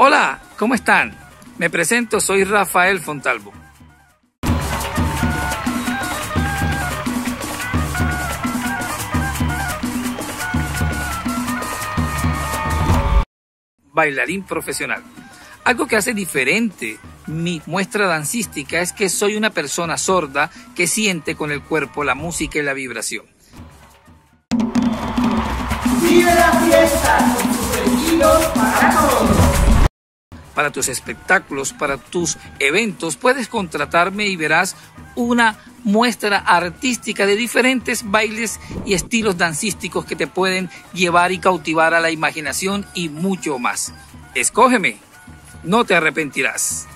Hola, ¿cómo están? Me presento, soy Rafael Fontalvo. Bailarín profesional. Algo que hace diferente mi muestra dancística es que soy una persona sorda que siente con el cuerpo la música y la vibración. Vive la fiesta con sus para todos. Para tus espectáculos, para tus eventos, puedes contratarme y verás una muestra artística de diferentes bailes y estilos dancísticos que te pueden llevar y cautivar a la imaginación y mucho más. Escógeme, no te arrepentirás.